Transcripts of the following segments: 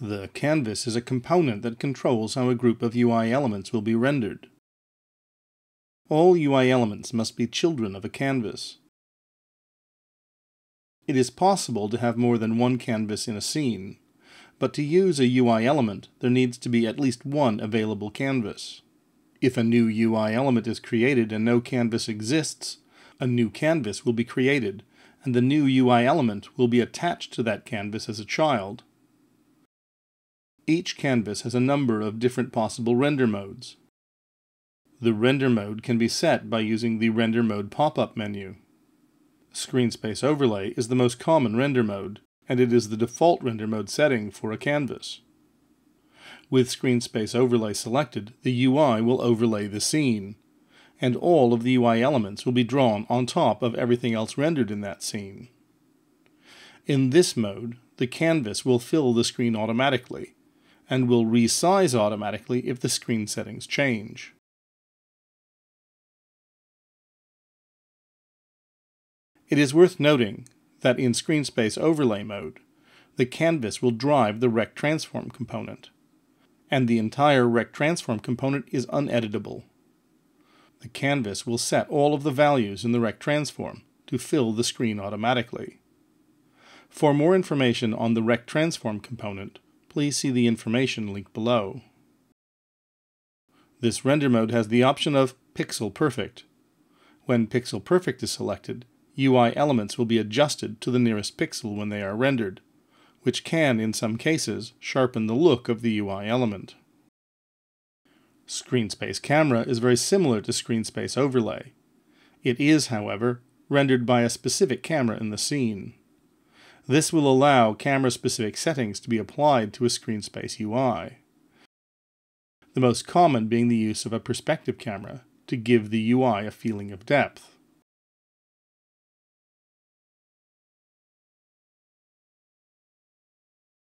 The canvas is a component that controls how a group of UI elements will be rendered. All UI elements must be children of a canvas. It is possible to have more than one canvas in a scene, but to use a UI element, there needs to be at least one available canvas. If a new UI element is created and no canvas exists, a new canvas will be created, and the new UI element will be attached to that canvas as a child. Each canvas has a number of different possible render modes. The render mode can be set by using the Render Mode pop-up menu. Screen Space Overlay is the most common render mode, and it is the default render mode setting for a canvas. With Screen Space Overlay selected, the UI will overlay the scene, and all of the UI elements will be drawn on top of everything else rendered in that scene. In this mode, the canvas will fill the screen automatically, and will resize automatically if the screen settings change. It is worth noting that in screen space overlay mode, the canvas will drive the Rect transform component, and the entire Rect transform component is uneditable. The canvas will set all of the values in the Rect transform to fill the screen automatically. For more information on the Rect transform component, see the information link below. This render mode has the option of Pixel Perfect. When Pixel Perfect is selected, UI elements will be adjusted to the nearest pixel when they are rendered, which can, in some cases, sharpen the look of the UI element. Screen Space Camera is very similar to Screen Space Overlay. It is, however, rendered by a specific camera in the scene. This will allow camera-specific settings to be applied to a screen space UI. The most common being the use of a perspective camera to give the UI a feeling of depth.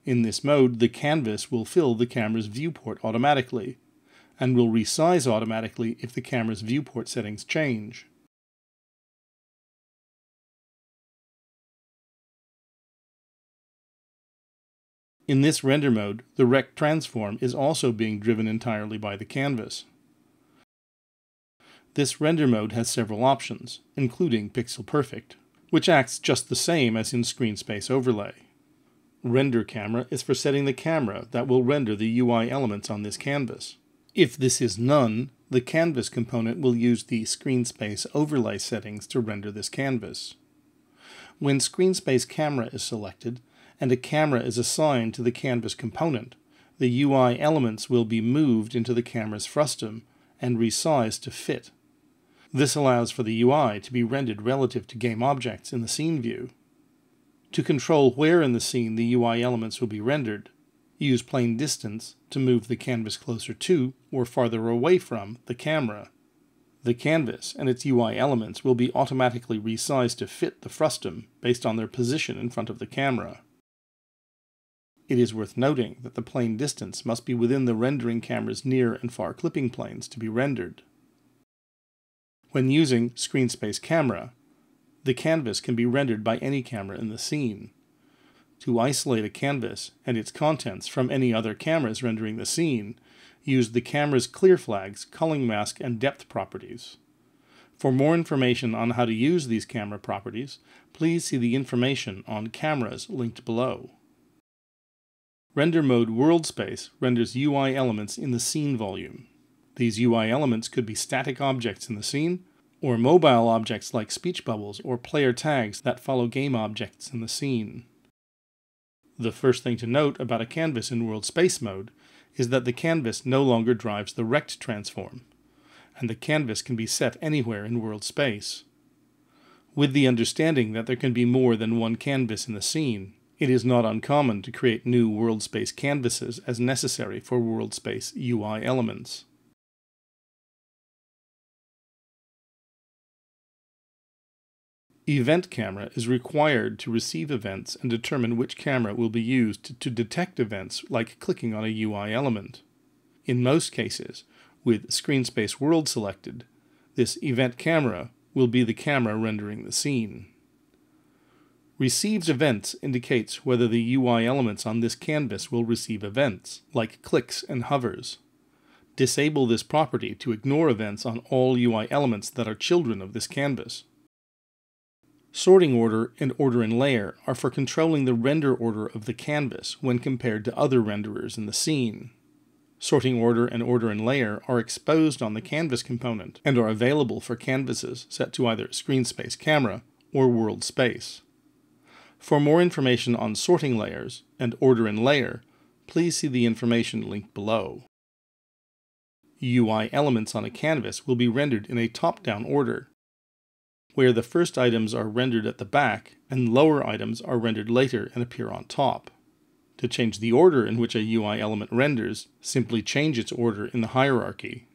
In this mode, the canvas will fill the camera's viewport automatically, and will resize automatically if the camera's viewport settings change. In this render mode, the rect transform is also being driven entirely by the canvas. This render mode has several options, including Pixel Perfect, which acts just the same as in Screen Space Overlay. Render camera is for setting the camera that will render the UI elements on this canvas. If this is none, the canvas component will use the screen space overlay settings to render this canvas. When screen space camera is selected and a camera is assigned to the canvas component, the UI elements will be moved into the camera's frustum and resized to fit. This allows for the UI to be rendered relative to game objects in the scene view. To control where in the scene the UI elements will be rendered, use plane distance to move the canvas closer to or farther away from the camera. The canvas and its UI elements will be automatically resized to fit the frustum based on their position in front of the camera. It is worth noting that the plane distance must be within the rendering camera's near and far clipping planes to be rendered. When using Screen Space Camera, the canvas can be rendered by any camera in the scene. To isolate a canvas and its contents from any other cameras rendering the scene, use the camera's clear flags, culling mask, and depth properties. For more information on how to use these camera properties, please see the information on cameras linked below. Render Mode World Space renders UI elements in the scene volume. These UI elements could be static objects in the scene, or mobile objects like speech bubbles or player tags that follow game objects in the scene. The first thing to note about a canvas in World Space mode is that the canvas no longer drives the rect transform, and the canvas can be set anywhere in World Space. With the understanding that there can be more than one canvas in the scene, it is not uncommon to create new World Space canvases as necessary for World Space UI elements. Event camera is required to receive events and determine which camera will be used to detect events like clicking on a UI element. In most cases, with Screen Space World selected, this event camera will be the camera rendering the scene. Received events indicates whether the UI elements on this canvas will receive events, like clicks and hovers. Disable this property to ignore events on all UI elements that are children of this canvas. Sorting order and order in layer are for controlling the render order of the canvas when compared to other renderers in the scene. Sorting order and order in layer are exposed on the canvas component and are available for canvases set to either screen space camera or world space. For more information on sorting layers and order in layer, please see the information link below. UI elements on a canvas will be rendered in a top-down order, where the first items are rendered at the back and lower items are rendered later and appear on top. To change the order in which a UI element renders, simply change its order in the hierarchy.